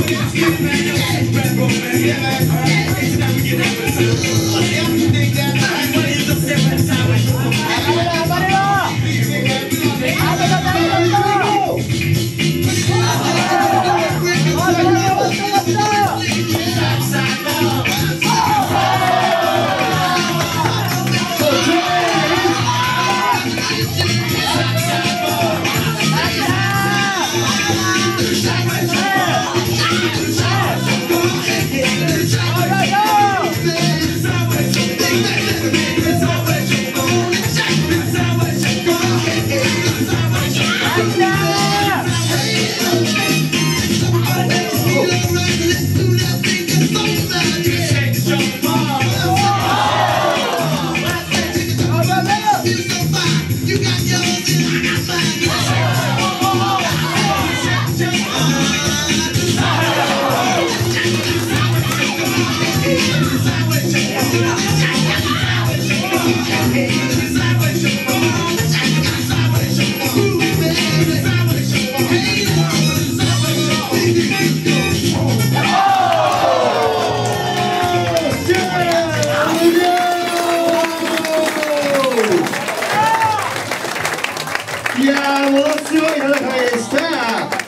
Rebel, man, it's time we get up and Yeah, well, let's do it. Yeah.